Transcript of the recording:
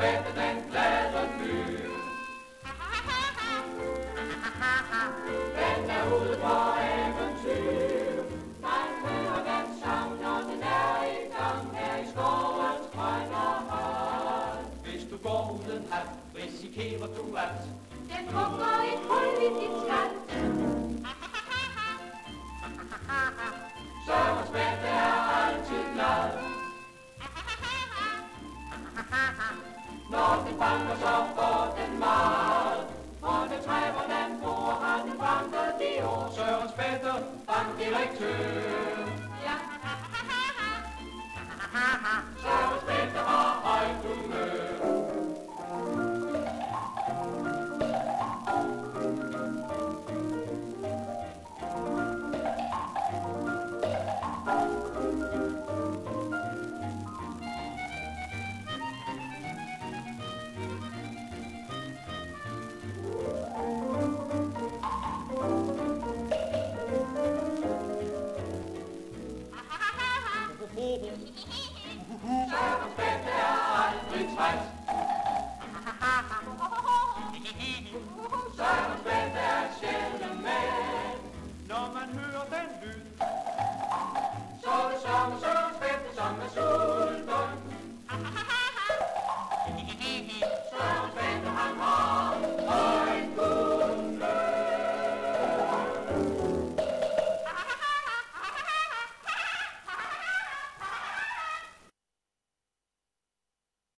fætte den glade fyr. Den er ude på eventyr. Man hører den sang, når den er i gang her i skovens grønne hånd. Hvis du går uden hat, risikerer du alt. Den hugger et hul i din skald. Sørens fætte er altid glad. Ha ha ha! Når den banker, så får den meget. Og det træver land, hvor har den banket de år. Sørens fætter, bankdirektør. Mama.